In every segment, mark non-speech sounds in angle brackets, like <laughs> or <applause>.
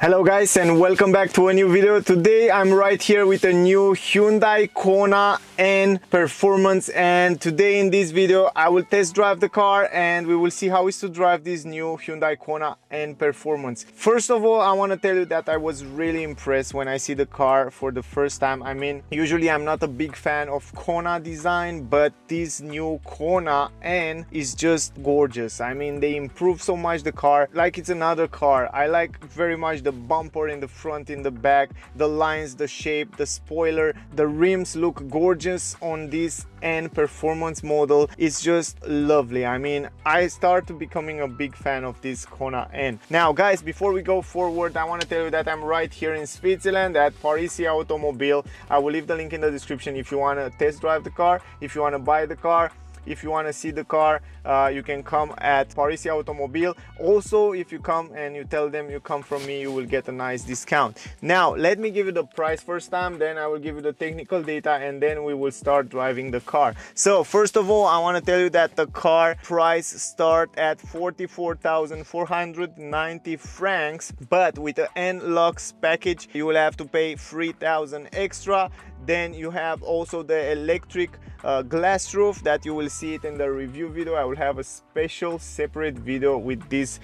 Hello guys and welcome back to a new video. Today I'm right here with a new Hyundai Kona N Performance and today in this video I will test drive the car and we will see how is to drive this new Hyundai Kona N Performance. First of all I want to tell you that I was really impressed when I see the car for the first time. I mean usually I'm not a big fan of Kona design but this new Kona N is just gorgeous. I mean they improve so much the car like it's another car. I like very much the bumper in the front in the back the lines the shape the spoiler the rims look gorgeous on this N performance model. It's just lovely. I mean i start becoming a big fan of this kona n. Now guys before we go forward i want to tell you that i'm right here in switzerland at parisi automobile. I will leave the link in the description if you want to test drive the car if you want to buy the car if you want to see the car uh, you can come at Parisi Automobile. Also if you come and you tell them you come from me you will get a nice discount. Now let me give you the price first time then I will give you the technical data and then we will start driving the car. So first of all I want to tell you that the car price start at 44,490 francs but with the N-LUX package you will have to pay 3,000 extra then you have also the electric uh, glass roof that you will see it in the review video. I will have a special separate video with this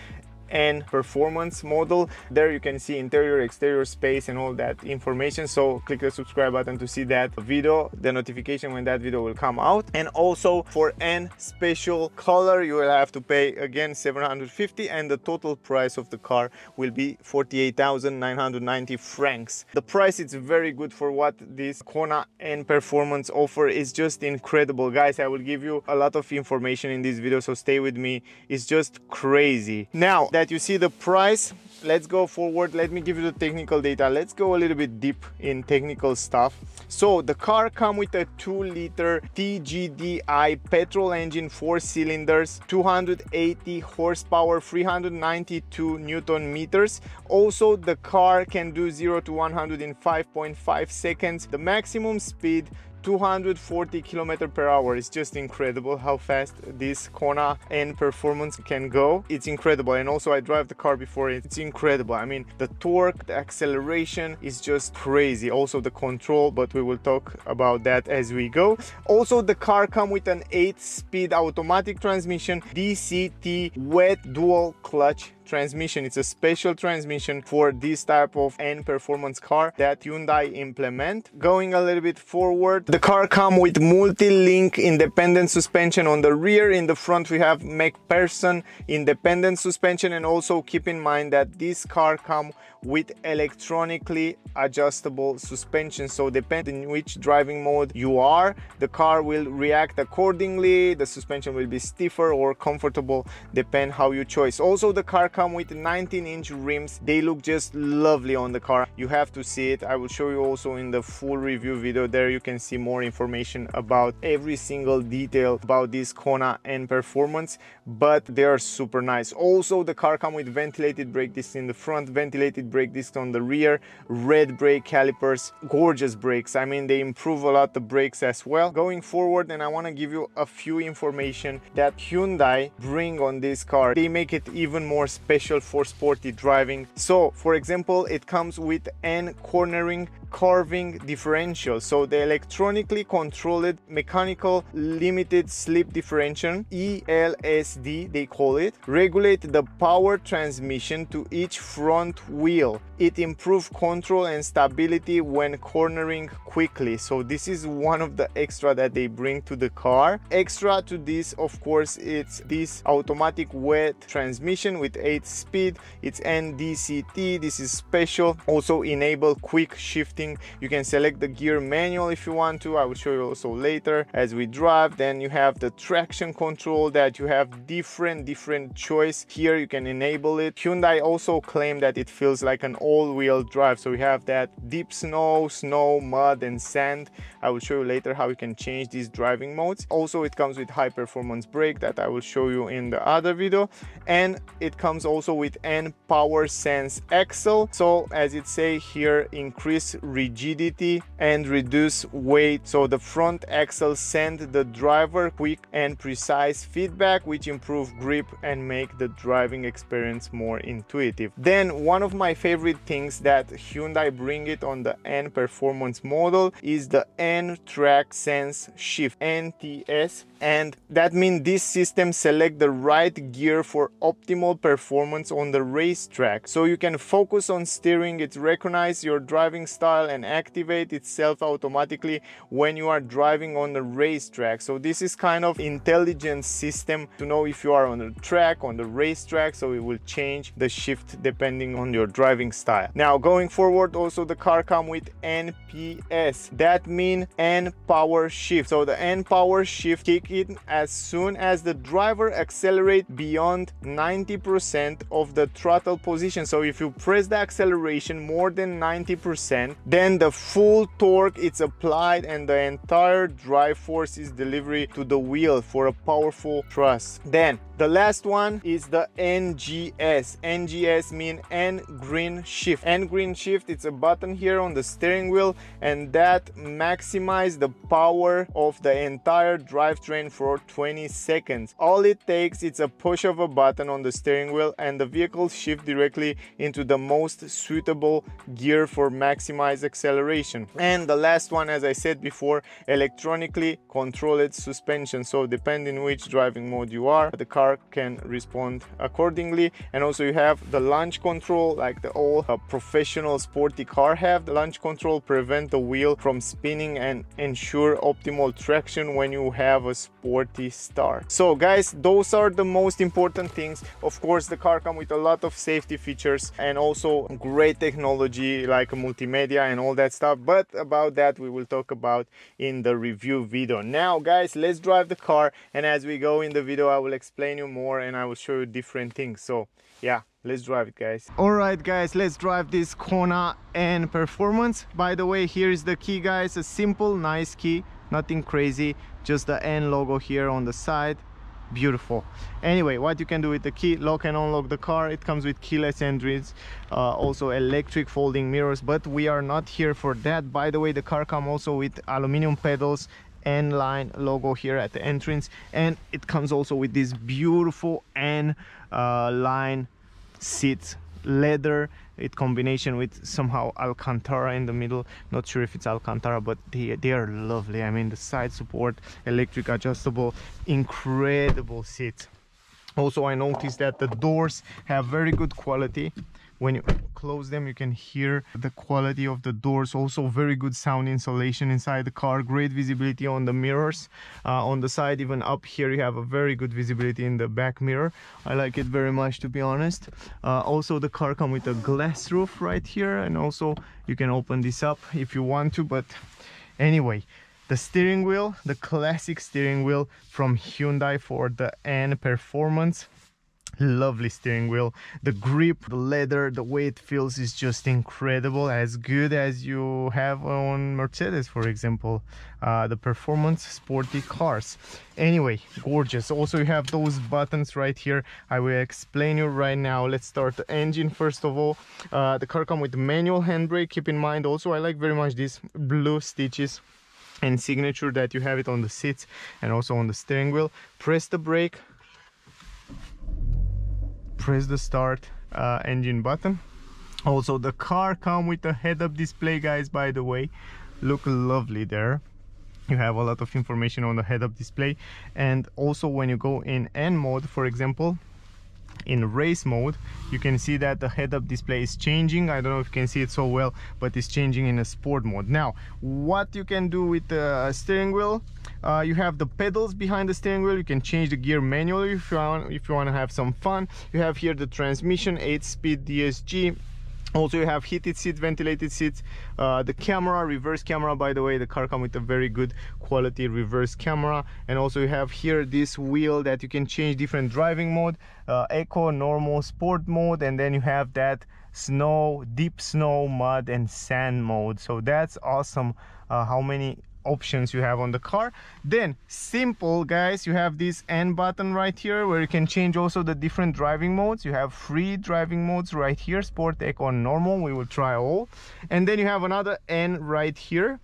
N performance model. There you can see interior exterior space and all that information. So click the subscribe button to see that video. The notification when that video will come out. And also for n special color you will have to pay again 750 and the total price of the car will be 48,990 francs. The price is very good for what this Kona N performance offer is just incredible. Guys i will give you a lot of information in this video so stay with me. It's just crazy. Now that you see the price let's go forward. Let me give you the technical data. Let's go a little bit deep in technical stuff. So the car come with a 2 liter TGDI petrol engine 4 cylinders 280 horsepower 392 newton meters. Also the car can do 0 to 100 in 5.5 seconds. The maximum speed 240 kilometer per hour. It's just incredible how fast this Kona N performance can go. It's incredible. And also I drive the car before. It's incredible. I mean the torque the acceleration is just crazy. Also the control but we will talk about that as we go. Also the car come with an 8 speed automatic transmission DCT wet dual clutch transmission. It's a special transmission for this type of N performance car that Hyundai implement. Going a little bit forward the car come with multi-link independent suspension on the rear. In the front we have MacPherson independent suspension. And also keep in mind that this car come with electronically adjustable suspension. So depending which driving mode you are the car will react accordingly the suspension will be stiffer or comfortable depend how you choose. Also the car come with 19 inch rims. They look just lovely on the car. You have to see it. I will show you also in the full review video. There you can see more information about every single detail about this kona N performance but they are super nice. Also the car come with ventilated brake discs in the front ventilated brake discs on the rear red brake calipers gorgeous brakes. I mean they improve a lot the brakes as well. Going forward and i want to give you a few information that hyundai bring on this car. They make it even more special for sporty driving. So for example it comes with N cornering carving differential. So the electronically controlled mechanical limited slip differential ELSD they call it regulate the power transmission to each front wheel. It improves control and stability when cornering quickly. So this is one of the extra that they bring to the car. Extra to this of course it's this automatic wet transmission with 8 speed. It's NDCT this is special. Also enable quick shifting you can select the gear manual if you want to. I will show you also later. As we drive then you have the traction control that you have different different choice. Here you can enable it. Hyundai also claim that it feels like an all-wheel drive. So we have that deep snow snow mud and sand. I will show you later how you can change these driving modes. Also it comes with high performance brake that I will show you in the other video. And it comes also with N power sense axle. So as it say here increase rigidity and reduce weight. So the front axle send the driver quick and precise feedback which improve grip and make the driving experience more intuitive. Then one of my favorite things that Hyundai bring it on the N performance model is the N track sense shift NTS and that means this system select the right gear for optimal performance on the racetrack. So you can focus on steering it recognize your driving style and activate itself automatically when you are driving on the racetrack. So this is kind of intelligent system to know if you are on the track on the racetrack. So it will change the shift depending on your driving style. Now going forward also the car come with NPS that mean N power shift. So the N power shift kick in as soon as the driver accelerate beyond 90% of the throttle position so if you press the acceleration more than 90% then the full torque is applied and the entire drive force is delivered to the wheel for a powerful thrust then the last one is the NGS. NGS mean N grin shift. N grin shift, it's a button here on the steering wheel and that maximize the power of the entire drivetrain for 20 seconds. All it takes is a push of a button on the steering wheel and the vehicle shifts directly into the most suitable gear for maximize acceleration. And the last one, as I said before, electronically controlled suspension. So depending which driving mode you are, the car can respond accordingly and also you have the launch control like the all uh, professional sporty car have the launch control prevent the wheel from spinning and ensure optimal traction when you have a sporty start so guys those are the most important things. Of course the car come with a lot of safety features and also great technology like multimedia and all that stuff. But about that we will talk about in the review video. Now guys let's drive the car. And as we go in the video i will explain you more and I will show you different things. So yeah let's drive it guys. All right guys let's drive this Kona N performance. By the way here is the key guys a simple nice key nothing crazy just the N logo here on the side. Beautiful. Anyway what you can do with the key lock and unlock the car. It comes with keyless entries uh, also electric folding mirrors but we are not here for that. By the way the car come also with aluminum pedals N line logo here at the entrance and it comes also with this beautiful N uh, line seats leather it combination with somehow alcantara in the middle. Not sure if it's alcantara but they, they are lovely. I mean the side support electric adjustable incredible seats. Also i noticed that the doors have very good quality when you close them you can hear the quality of the doors. Also very good sound insulation inside the car. Great visibility on the mirrors. Uh, on the side even up here you have a very good visibility in the back mirror. I like it very much to be honest. Uh, also the car come with a glass roof right here and also you can open this up if you want to but anyway the steering wheel the classic steering wheel from hyundai for the n performance lovely steering wheel. The grip the leather the way it feels is just incredible as good as you have on mercedes for example uh, the performance sporty cars. Anyway gorgeous. Also you have those buttons right here. I will explain you right now. Let's start the engine first of all. Uh, the car come with manual handbrake. Keep in mind also i like very much these blue stitches and signature that you have it on the seats and also on the steering wheel. Press the brake press the start uh, engine button. Also the car come with a head-up display guys by the way. Look lovely there. You have a lot of information on the head-up display. And also when you go in N mode for example in race mode. You can see that the head-up display is changing. I don't know if you can see it so well but it's changing in a sport mode. Now what you can do with the steering wheel uh, you have the pedals behind the steering wheel. You can change the gear manually if you want if you want to have some fun. You have here the transmission 8-speed dsg also you have heated seats ventilated seats. Uh, the camera reverse camera by the way. The car comes with a very good quality reverse camera. And also you have here this wheel that you can change different driving mode. Uh, eco normal sport mode. And then you have that snow deep snow mud and sand mode. So that's awesome uh, how many options you have on the car. Then simple guys you have this n button right here where you can change also the different driving modes. You have three driving modes right here sport eco and normal we will try all. And then you have another n right here.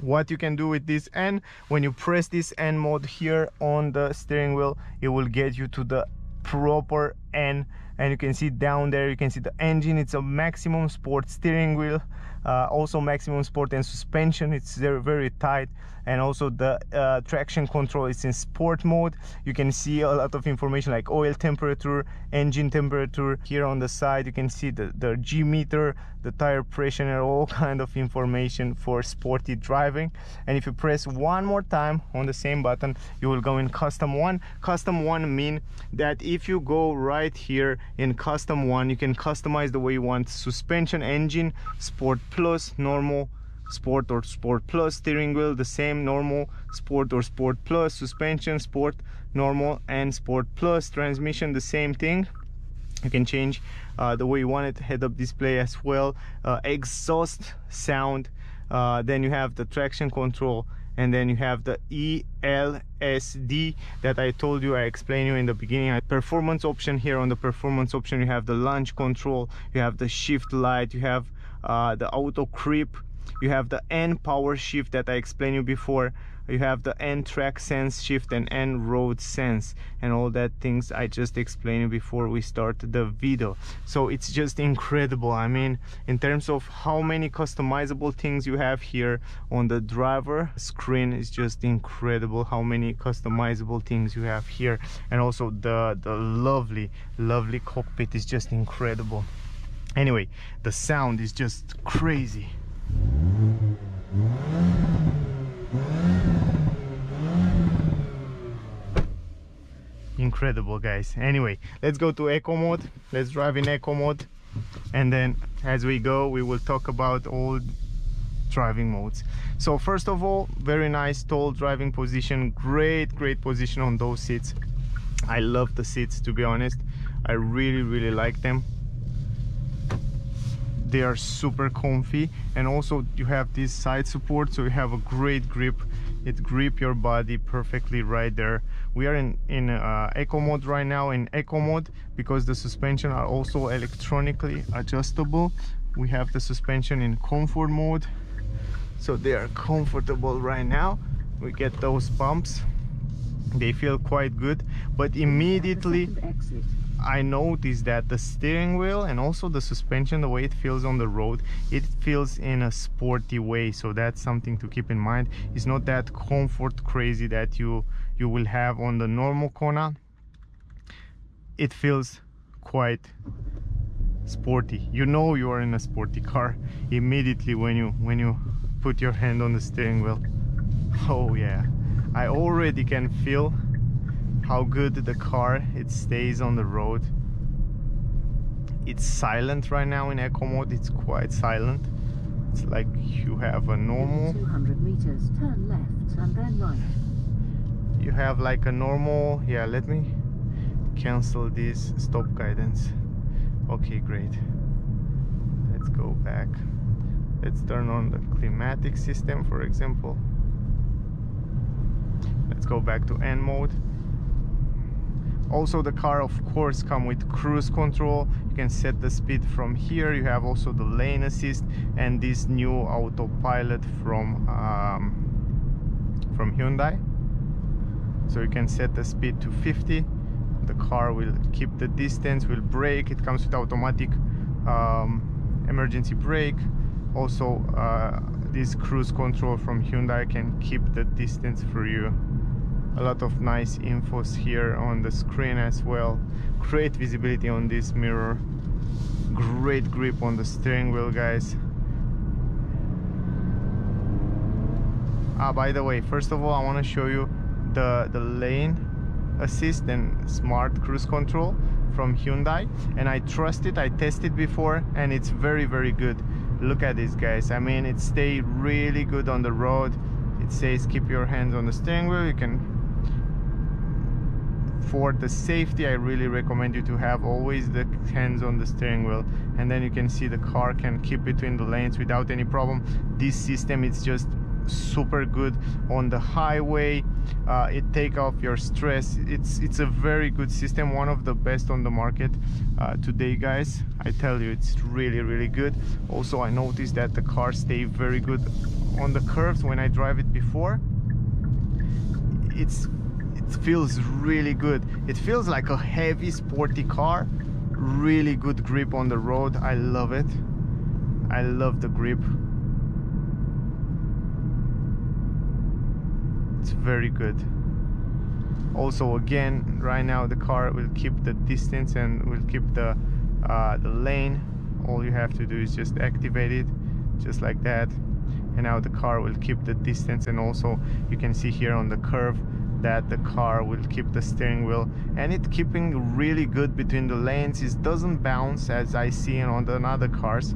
What you can do with this n when you press this n mode here on the steering wheel it will get you to the proper n and you can see down there you can see the engine. It's a maximum sport steering wheel uh, also maximum sport and suspension. It's very very tight. And also the uh, traction control is in sport mode. You can see a lot of information like oil temperature engine temperature. Here on the side you can see the the g meter the tire pressure and all <laughs> kind of information for sporty driving. And if you press one more time on the same button you will go in custom one. Custom one mean that if you go right here in custom one. You can customize the way you want. Suspension engine sport plus normal sport or sport plus steering wheel the same normal sport or sport plus suspension sport normal and sport plus transmission the same thing. You can change uh, the way you want it head-up display as well uh, exhaust sound uh, then you have the traction control and then you have the ELSD that I told you I explained you in the beginning. Performance option here. On the performance option you have the launch control you have the shift light you have uh, the auto creep you have the N power shift that I explained you before you have the N track sense shift and N road sense and all that things I just explained before we start the video. So it's just incredible. I mean in terms of how many customizable things you have here on the driver screen is just incredible how many customizable things you have here. And also the the lovely lovely cockpit is just incredible. Anyway the sound is just crazy incredible guys. Anyway let's go to eco mode. Let's drive in eco mode. And then as we go we will talk about all driving modes. So first of all very nice tall driving position. Great great position on those seats. I love the seats to be honest. I really really like them they are super comfy and also you have this side support so you have a great grip. It grip your body perfectly right there. We are in in uh, eco mode right now in eco mode because the suspension are also electronically adjustable. We have the suspension in comfort mode so they are comfortable right now. We get those bumps. They feel quite good but immediately I noticed that the steering wheel and also the suspension the way it feels on the road it feels in a sporty way. So that's something to keep in mind. It's not that comfort crazy that you you will have on the normal Kona it feels quite sporty. You know you are in a sporty car immediately when you when you put your hand on the steering wheel. Oh yeah. I already can feel how good the car it stays on the road. It's silent right now in eco mode it's quite silent. It's like you have a normal 200 meters turn left and then right. You have like a normal yeah let me cancel this stop guidance. Okay great. Let's go back. Let's turn on the climatic system for example. Let's go back to N mode also the car of course come with cruise control. You can set the speed from here. You have also the lane assist and this new autopilot from um, from Hyundai. So you can set the speed to 50 the car will keep the distance will brake. It comes with automatic um, emergency brake. Also uh, this cruise control from Hyundai can keep the distance for you a lot of nice infos here on the screen as well. Great visibility on this mirror. Great grip on the steering wheel guys. Ah by the way first of all I want to show you the the lane assist and smart cruise control from Hyundai. And I trust it I tested before and it's very very good. Look at this guys. I mean it stay really good on the road. It says keep your hands on the steering wheel. You can for the safety I really recommend you to have always the hands on the steering wheel and then you can see the car can keep between the lanes without any problem. This system is just super good on the highway. Uh, it take off your stress. It's it's a very good system one of the best on the market uh, today guys. I tell you it's really really good. Also I noticed that the car stay very good on the curves when I drive it before. It's it feels really good. It feels like a heavy sporty car. Really good grip on the road. I love it. I love the grip. It's very good. Also again right now the car will keep the distance and will keep the uh, the lane. All you have to do is just activate it just like that. And now the car will keep the distance. And also you can see here on the curve that the car will keep the steering wheel and it keeping really good between the lanes. It doesn't bounce as I see on the other cars.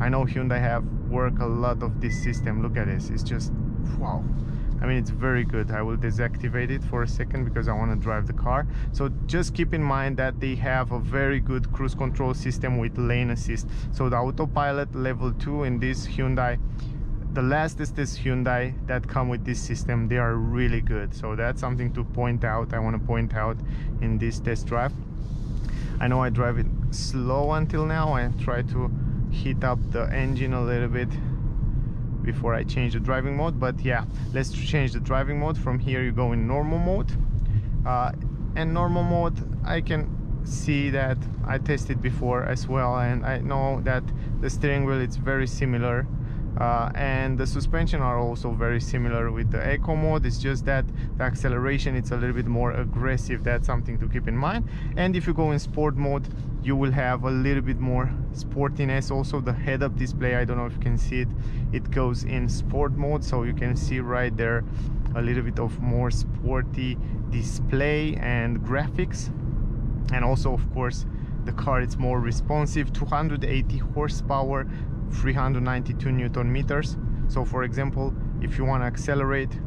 I know Hyundai have worked a lot of this system. Look at this. It's just wow. I mean it's very good. I will deactivate it for a second because I want to drive the car. So just keep in mind that they have a very good cruise control system with lane assist. So the autopilot level 2 in this Hyundai the last is this Hyundai that come with this system. They are really good. So that's something to point out. I want to point out in this test drive. I know I drive it slow until now. I try to heat up the engine a little bit before I change the driving mode. But yeah let's change the driving mode. From here you go in normal mode. Uh, and normal mode I can see that I tested before as well. And I know that the steering wheel is very similar uh, and the suspension are also very similar with the eco mode. It's just that the acceleration it's a little bit more aggressive. That's something to keep in mind. And if you go in sport mode you will have a little bit more sportiness. Also the head-up display i don't know if you can see it it goes in sport mode. So you can see right there a little bit of more sporty display and graphics. And also of course the car it's more responsive. 280 horsepower 392 newton meters. So for example if you want to accelerate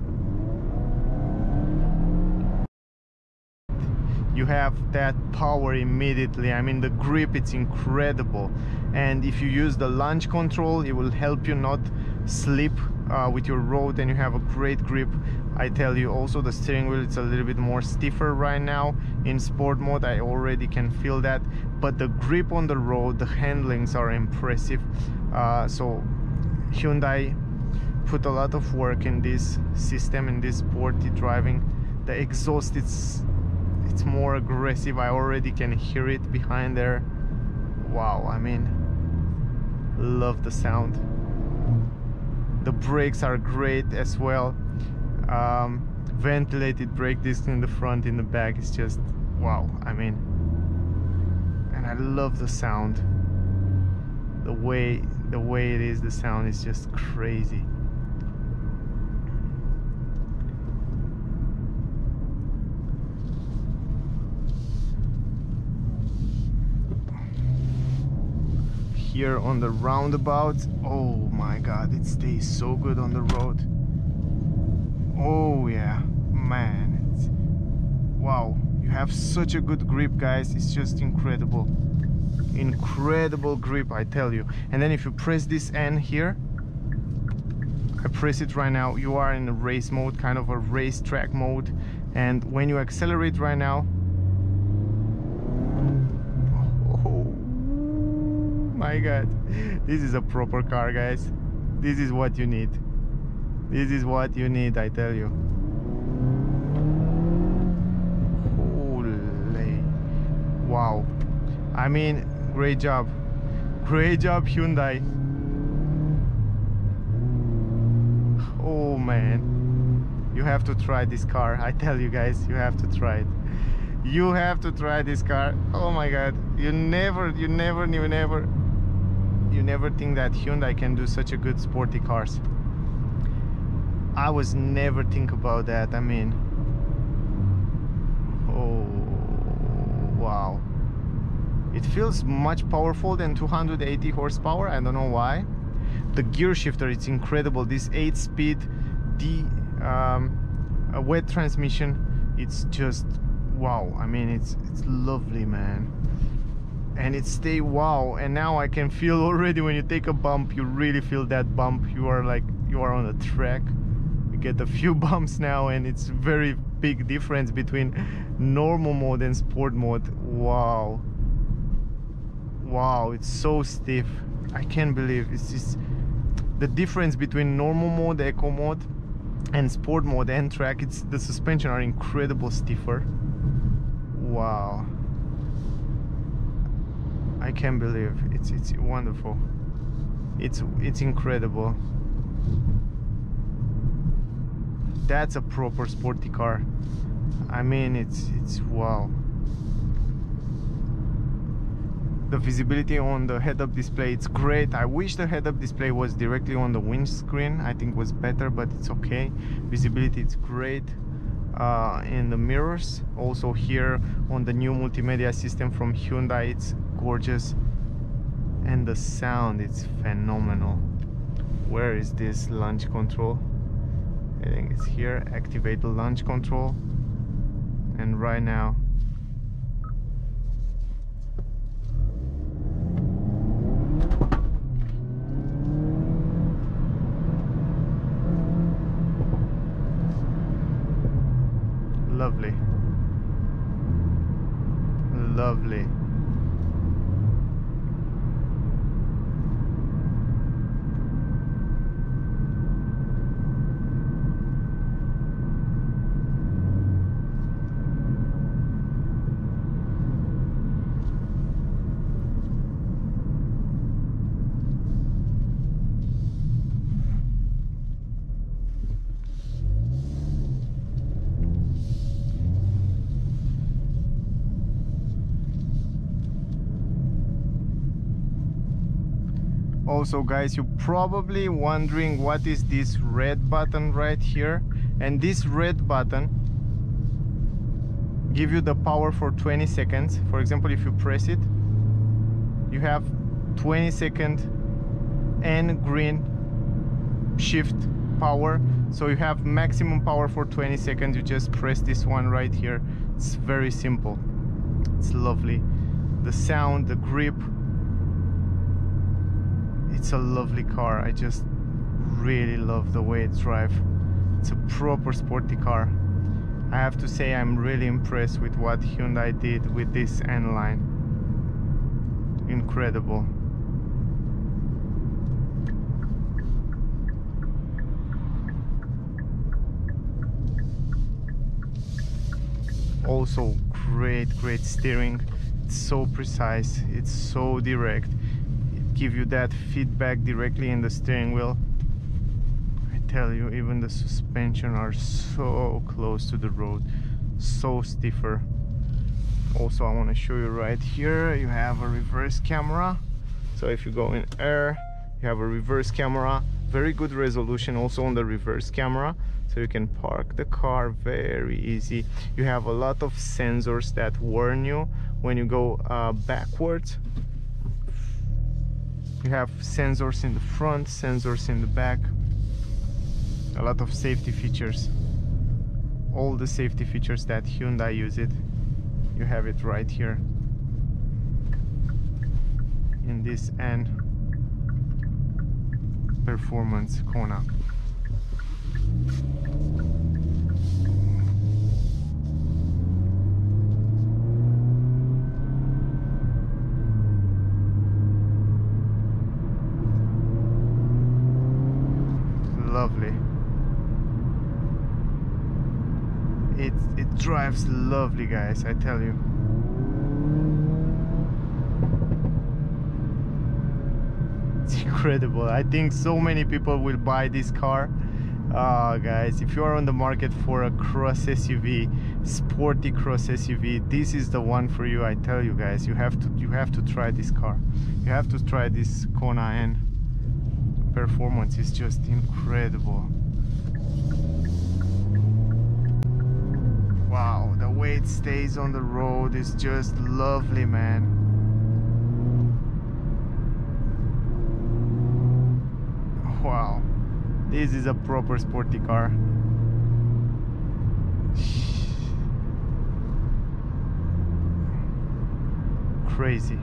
you have that power immediately. I mean the grip it's incredible. And if you use the launch control it will help you not slip uh, with your road and you have a great grip. I tell you also the steering wheel it's a little bit more stiffer right now in sport mode. I already can feel that. But the grip on the road the handlings are impressive uh, so Hyundai put a lot of work in this system in this sporty driving. The exhaust it's it's more aggressive. I already can hear it behind there. Wow I mean love the sound. The brakes are great as well. Um, ventilated brake disc in the front in the back is just wow I mean and I love the sound. The way the way it is the sound is just crazy. Here on the roundabout oh my god it stays so good on the road. Oh yeah man wow you have such a good grip guys it's just incredible incredible grip I tell you. And then if you press this N here I press it right now you are in a race mode kind of a racetrack mode. And when you accelerate right now oh my god. This is a proper car guys. This is what you need. This is what you need I tell you. Holy. Wow. I mean great job. Great job Hyundai. Oh man. You have to try this car. I tell you guys you have to try it. You have to try this car. Oh my god. You never you never you never you never think that Hyundai can do such a good sporty cars. I was never think about that. I mean oh wow it feels much powerful than 280 horsepower. I don't know why. The gear shifter it's incredible. This 8 speed D um, a wet transmission it's just wow. I mean it's it's lovely man. And it stay wow. And now I can feel <laughs> already when you take a bump you really feel that bump. You are like you are on a track. You get a few <laughs> bumps now and it's very big difference between normal mode and sport mode. Wow wow it's so stiff i can't believe it's just the difference between normal mode eco mode and sport mode and track. It's the suspension are incredible stiffer. Wow. I can't believe it's it's wonderful. It's it's incredible. That's a proper sporty car. I mean it's it's wow the visibility on the head-up display it's great. I wish the head-up display was directly on the windscreen. I think it was better but it's okay. Visibility it's great uh, in the mirrors. Also here on the new multimedia system from Hyundai it's gorgeous. And the sound it's phenomenal. Where is this launch control? I think it's here. Activate the launch control. And right now lovely lovely also guys you're probably wondering what is this red button right here? And this red button give you the power for 20 seconds. For example if you press it you have 20 second N grin shift power. So you have maximum power for 20 seconds. You just press this one right here. It's very simple. It's lovely. The sound the grip it's a lovely car. I just really love the way it drives. It's a proper sporty car. I have to say I'm really impressed with what Hyundai did with this N line incredible. Also great great steering. It's so precise. It's so direct give you that feedback directly in the steering wheel. I tell you even the suspension are so close to the road so stiffer. Also I want to show you right here you have a reverse camera. So if you go in air you have a reverse camera. Very good resolution also on the reverse camera. So you can park the car very easy. You have a lot of sensors that warn you when you go uh, backwards you have sensors in the front sensors in the back. A lot of safety features. All the safety features that Hyundai use it. You have it right here. In this N performance Kona lovely it it drives lovely guys I tell you. <laughs> It's incredible. I think so many people will buy this car. Uh, guys if you are on the market for a cross SUV sporty cross SUV this is the one for you I tell you guys. You have to you have to try this car. You have to try this Kona N. Performance is just incredible wow the way it stays on the road is just lovely man. Wow. This is a proper sporty car. Crazy.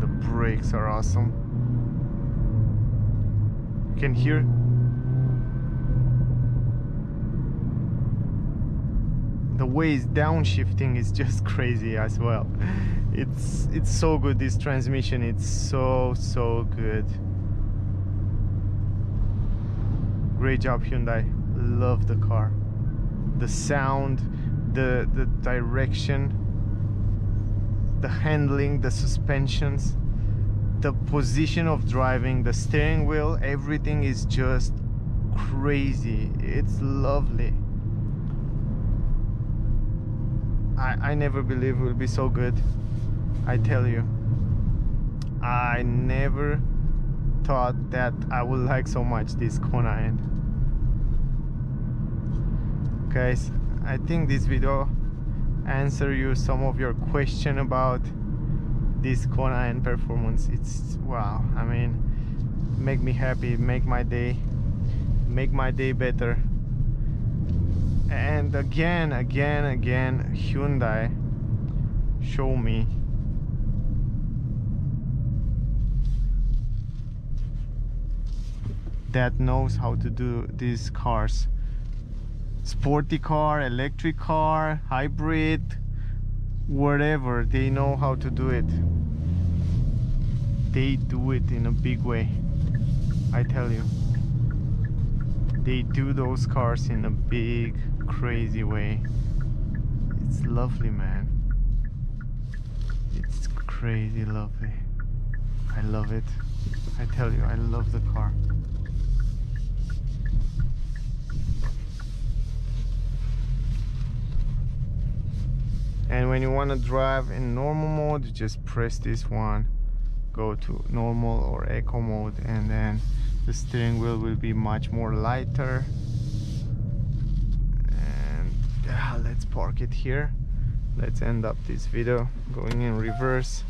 The brakes are awesome. Can hear the way it's downshifting is <laughs> just crazy as well. It's it's so good this transmission. It's so so good. Great job Hyundai. Love the car. The sound, the the direction, the handling, the suspensions, the position of driving, the steering wheel, everything is just crazy. It's lovely. I, I never believe it will be so good. I tell you. I never thought that I would like so much this Kona N. Guys, I think this video answer you some of your question about this Kona N performance. It's wow. I mean, make me happy, make my day, make my day better and again again again Hyundai show me that knows how to do these cars sporty car electric car hybrid whatever they know how to do it. They do it in a big way I tell you. They do those cars in a big crazy way. It's lovely man. It's crazy lovely. I love it. I tell you I love the car and when you want to drive in normal mode you just press this one go to normal or eco mode and then the steering wheel will be much more lighter. And yeah, let's park it here. Let's end up this video going in reverse.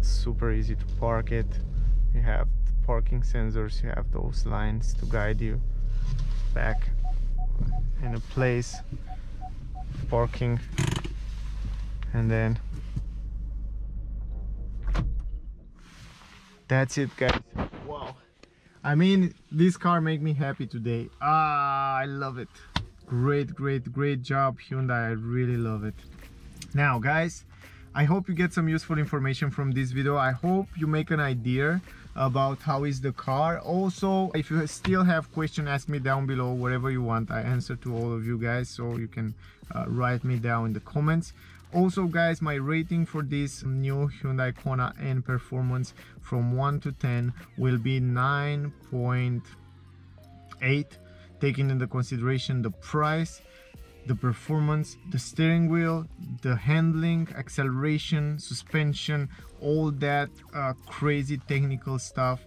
Super easy to park it. You have parking sensors you have those lines to guide you back in a place. Parking and then that's it guys. Wow. I mean this car made me happy today. Ah i love it. Great great great job hyundai. I really love it. Now guys i hope you get some useful information from this video. I hope you make an idea about how is the car. Also if you still have question ask me down below. Whatever you want i answer to all of you guys so you can uh, write me down in the comments also guys my rating for this new hyundai kona n performance from 1 to 10 will be 9.8 taking into consideration the price the performance the steering wheel the handling acceleration suspension all that uh, crazy technical stuff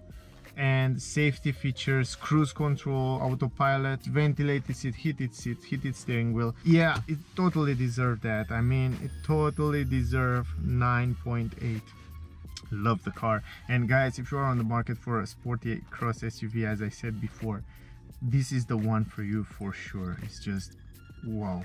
and safety features cruise control autopilot ventilated seat heated seat heated steering wheel. Yeah it totally deserved that. I mean it totally deserved 9.8 love the car. And guys if you are on the market for a sporty cross suv as i said before this is the one for you for sure. It's just wow.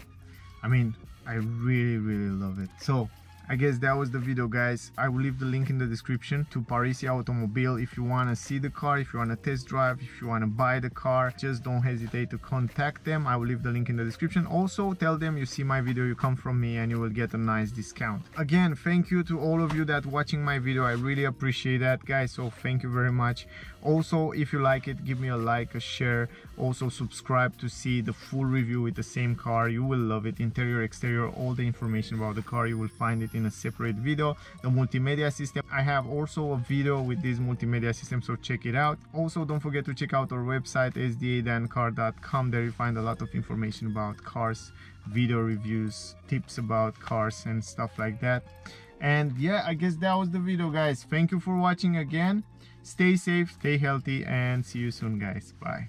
I mean i really really love it. So I guess that was the video guys. I will leave the link in the description to Parisi Automobile if you want to see the car, if you want to test drive, if you want to buy the car, just don't hesitate to contact them. I will leave the link in the description. Also tell them you see my video, you come from me and you will get a nice discount. Again, thank you to all of you that watching my video. I really appreciate that guys. So thank you very much. Also, if you like it, give me a like, a share. Also subscribe to see the full review with the same car. You will love it. Interior, exterior, all the information about the car. You will find in a separate video. The multimedia system. I have also a video with this multimedia system so check it out. Also don't forget to check out our website sdadancar.com there you find a lot of information about cars video reviews tips about cars and stuff like that. And yeah i guess that was the video guys. Thank you for watching again. Stay safe stay healthy and see you soon guys. Bye.